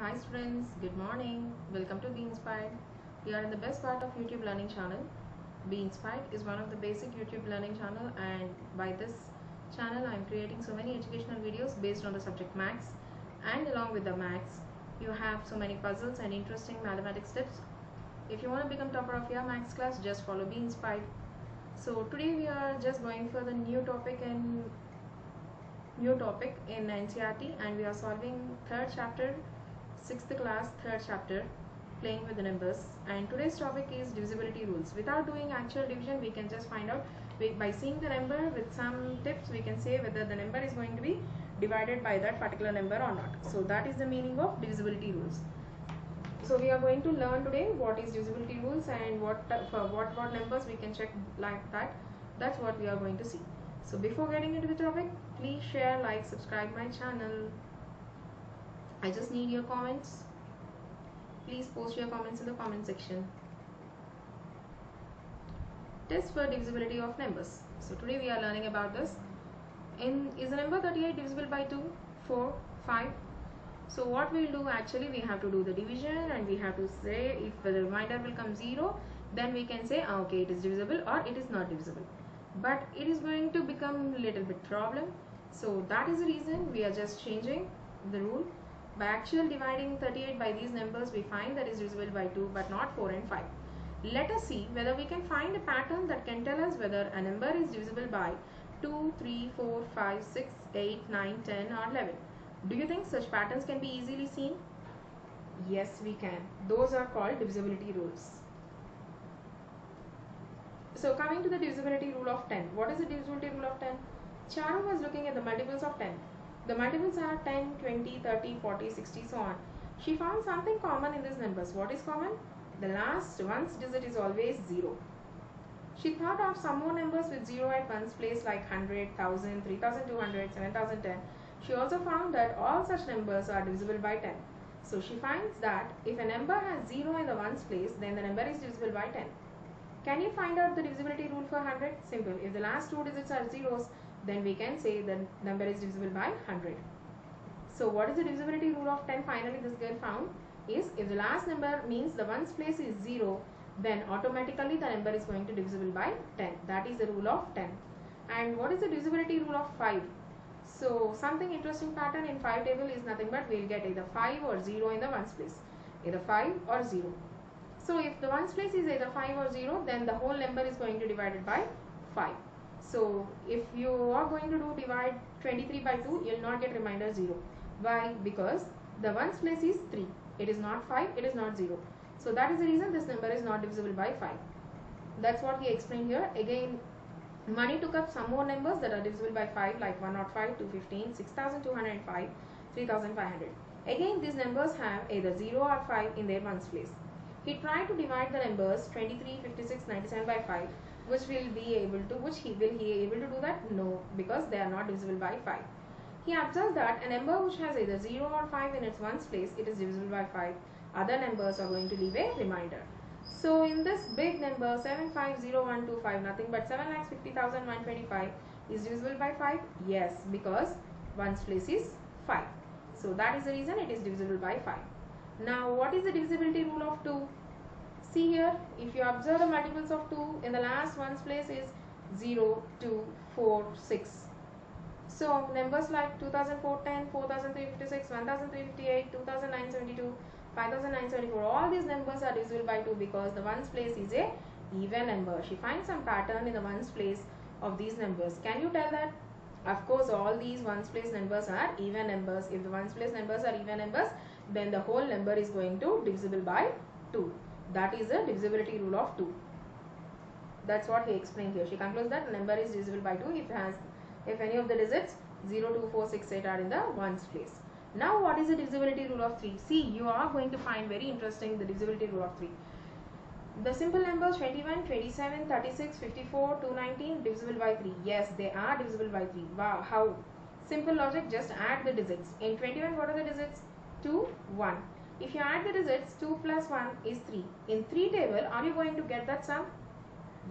Hi students, good morning. Welcome to Be Inspired. We are in the best part of YouTube learning channel. Be Inspired is one of the basic YouTube learning channel and by this channel I am creating so many educational videos based on the subject maths and along with the maths you have so many puzzles and interesting mathematics tips. If you want to become topper of your maths class just follow Be Inspired. So today we are just going for the new topic and new topic in NCERT and we are solving third chapter, sixth class, third chapter, playing with the numbers. And today's topic is divisibility rules. Without doing actual division, we can just find out by seeing the number with some tips, we can say whether the number is going to be divided by that particular number or not. So that is the meaning of divisibility rules. So we are going to learn today what is divisibility rules and what for what what numbers we can check like that. That's what we are going to see. So before getting into the topic, please share, like, subscribe my channel. I just need your comments. Please post your comments in the comment section. Test for divisibility of numbers. So today we are learning about this. In is the number 38 divisible by 2, 4, 5? So what we'll do actually we have to do the division and we have to say if the remainder will come 0 then we can say ah, okay it is divisible or it is not divisible but it is going to become a little bit problem so that is the reason we are just changing the rule by actual dividing 38 by these numbers we find that is divisible by 2 but not 4 and 5 let us see whether we can find a pattern that can tell us whether a number is divisible by 2 3 4 5 6 8 9 10 or 11 do you think such patterns can be easily seen yes we can those are called divisibility rules so coming to the divisibility rule of 10. What is the divisibility rule of 10? Charu was looking at the multiples of 10. The multiples are 10, 20, 30, 40, 60, so on. She found something common in these numbers. What is common? The last one's digit is always 0. She thought of some more numbers with 0 at one's place like 100, 1000, 3200, 7010. She also found that all such numbers are divisible by 10. So she finds that if a number has 0 in the ones place, then the number is divisible by 10. Can you find out the divisibility rule for 100? Simple. If the last two digits are zeros, then we can say the number is divisible by 100. So what is the divisibility rule of 10? Finally, this girl found is if the last number means the ones place is 0, then automatically the number is going to divisible by 10. That is the rule of 10. And what is the divisibility rule of 5? So something interesting pattern in 5 table is nothing but we will get either 5 or 0 in the ones place. Either 5 or 0. So if the ones place is either 5 or 0 then the whole number is going to divided by 5. So if you are going to do divide 23 by 2 you will not get remainder 0. Why? Because the ones place is 3. It is not 5, it is not 0. So that is the reason this number is not divisible by 5. That's what he explained here. Again Money took up some more numbers that are divisible by 5 like 105, 215, 6205, 3500. Again these numbers have either 0 or 5 in their ones place. He tried to divide the numbers 23, 56, 97 by 5 which will be able to which he will he able to do that no because they are not divisible by 5. He observes that a number which has either 0 or 5 in its ones place it is divisible by 5. Other numbers are going to leave a remainder. So in this big number 750125 nothing but 7,50,125 is divisible by 5 yes because ones place is 5. So that is the reason it is divisible by 5. Now what is the divisibility rule of 2? See here if you observe the multiples of 2 in the last ones place is 0, 2, 4, 6. So numbers like 2410, 4356, 1358, 2972, 5974 all these numbers are divisible by 2 because the ones place is a even number. She finds some pattern in the ones place of these numbers. Can you tell that? Of course all these ones place numbers are even numbers. If the ones place numbers are even numbers then the whole number is going to divisible by 2. That is the divisibility rule of 2. That's what he explained here. She concludes that number is divisible by 2 if has if any of the digits 0, 2, 4, 6, 8 are in the ones place. Now what is the divisibility rule of 3? See you are going to find very interesting the divisibility rule of 3. The simple numbers 21, 27, 36, 54, 219 divisible by 3. Yes, they are divisible by 3. Wow, how? Simple logic, just add the digits. In 21, what are the digits? 2, 1. If you add the results, 2 plus 1 is 3. In 3 table, are you going to get that sum?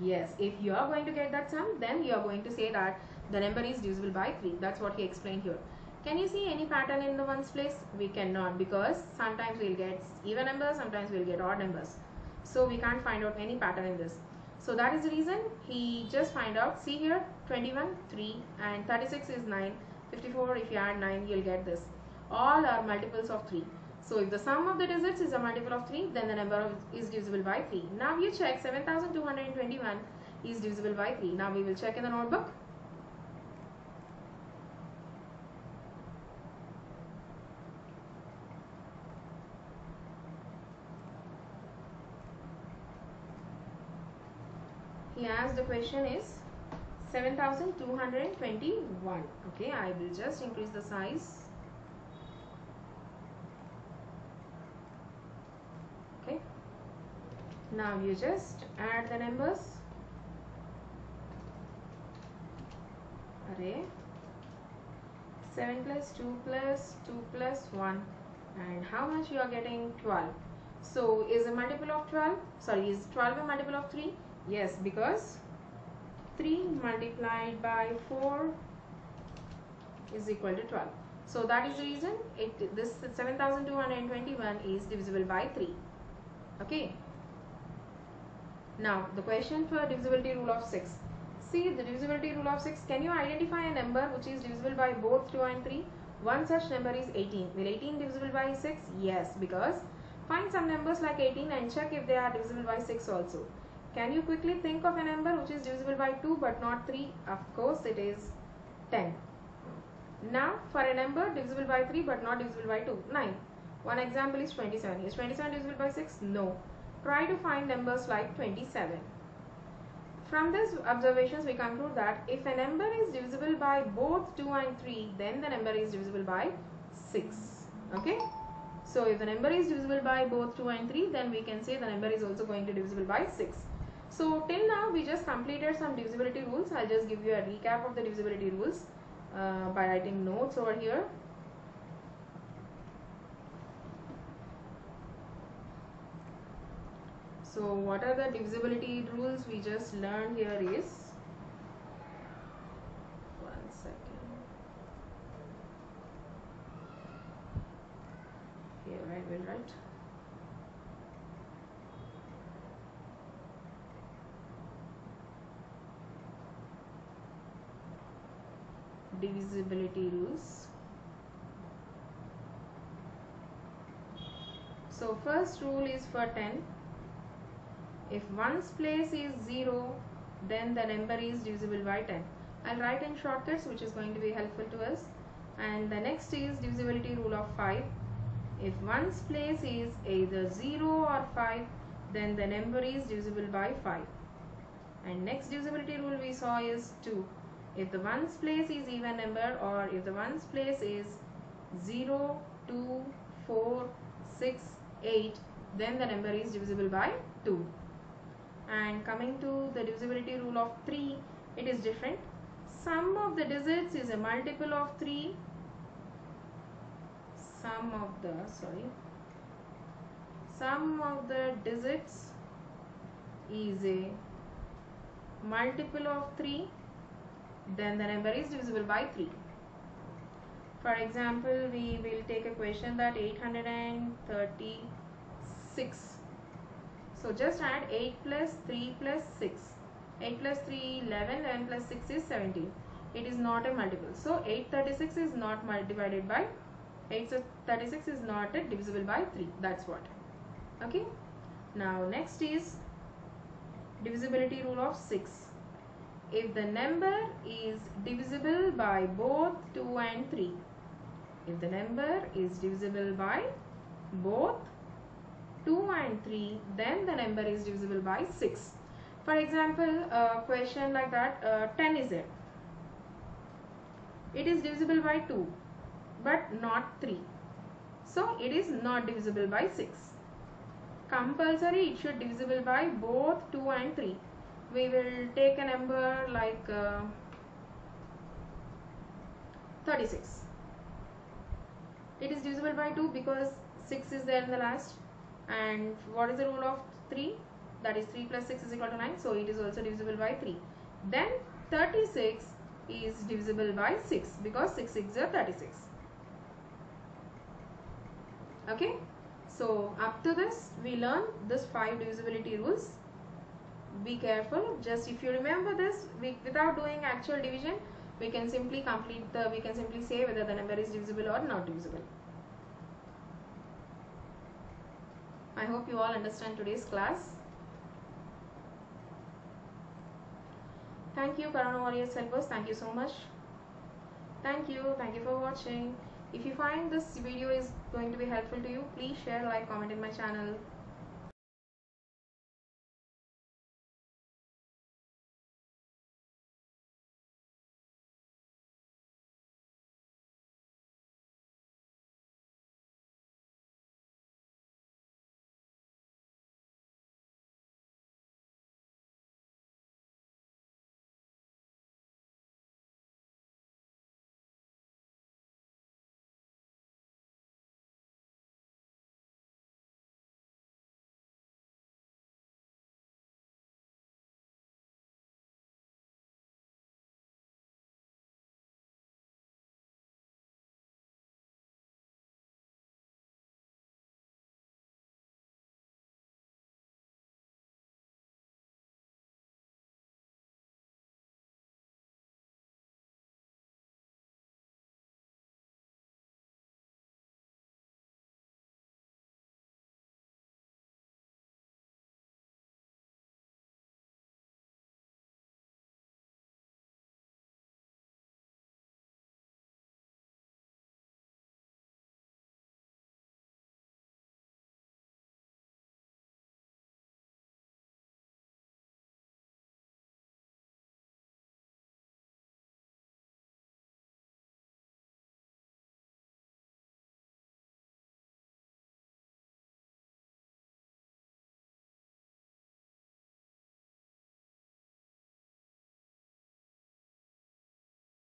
Yes, if you are going to get that sum, then you are going to say that the number is divisible by 3. That's what he explained here. can you see any pattern in the ones place we cannot because sometimes we'll get even numbers sometimes we'll get odd numbers so we can't find out any pattern in this so that is the reason he just find out see here 21 3 and 36 is 9 54 if you add 9 you'll get this all are multiples of 3 so if the sum of the digits is a multiple of 3 then the number of, is divisible by 3 now you check 7221 is divisible by 3 now we will check in the notebook. He asked the question is 7221 okay I will just increase the size okay. Now you just add the numbers. Array. 7 plus 2 plus 2 plus 1 and how much you are getting? 12 so is a multiple of 12 sorry is 12 a multiple of 3 Yes, because 3 multiplied by 4 is equal to 12. So that is the reason it this 7221 is divisible by 3. Okay. Now the question for divisibility rule of 6. See the divisibility rule of 6. Can you identify a number which is divisible by both 2 and 3? One such number is 18. Will 18 divisible by 6? Yes, because find some numbers like 18 and check if they are divisible by 6 also. Can you quickly think of a number which is divisible by 2 but not 3? Of course it is 10. Now for a number divisible by 3 but not divisible by 2, 9. One example is 27. Is 27 divisible by 6? No. Try to find numbers like 27. From these observations we conclude that if a number is divisible by both 2 and 3 then the number is divisible by 6. Okay. So if the number is divisible by both 2 and 3 then we can say the number is also going to be divisible by 6. So till now we just completed some divisibility rules. I'll just give you a recap of the divisibility rules uh, by writing notes over here. So what are the divisibility rules we just learned here is one second. Here I will write divisibility rules. So first rule is for 10. If ones place is 0 then the number is divisible by 10. I'll write in shortcuts which is going to be helpful to us. And the next is divisibility rule of 5. If ones place is either 0 or 5 then the number is divisible by 5. And next divisibility rule we saw is 2 if the ones place is even number or if the ones place is 0, 2, 4, 6, 8 then the number is divisible by 2. And coming to the divisibility rule of 3 it is different. Sum of the digits is a multiple of 3 sum of the sorry. Sum of the digits is a multiple of 3 then the number is divisible by 3 for example we will take a question that 836 so just add 8 plus 3 plus 6 8 plus 3 11 11 plus 6 is 17 it is not a multiple. So 836 is not divided by 836 is not divisible by 3 that's what. Okay? Now next is divisibility rule of 6 if the number is divisible by both 2 and 3 if the number is divisible by both 2 and 3 then the number is divisible by 6 for example a question like that uh, 10 is it? It is divisible by 2 but not 3 so it is not divisible by 6 compulsory it should be divisible by both 2 and 3 we will take a number like uh, 36 it is divisible by 2 because 6 is there in the last and what is the rule of 3 that is 3 plus 6 is equal to 9 so it is also divisible by 3 then 36 is divisible by 6 because 6 6 are 36 okay? So up to this we learn this five divisibility rules. Be careful. Just if you remember this we, without doing actual division we can simply complete the we can simply say whether the number is divisible or not divisible i hope you all understand today's class. Thank you corona warriors helpers. Thank you so much. Thank you. Thank you for watching. If you find this video is going to be helpful to you please share like comment in my channel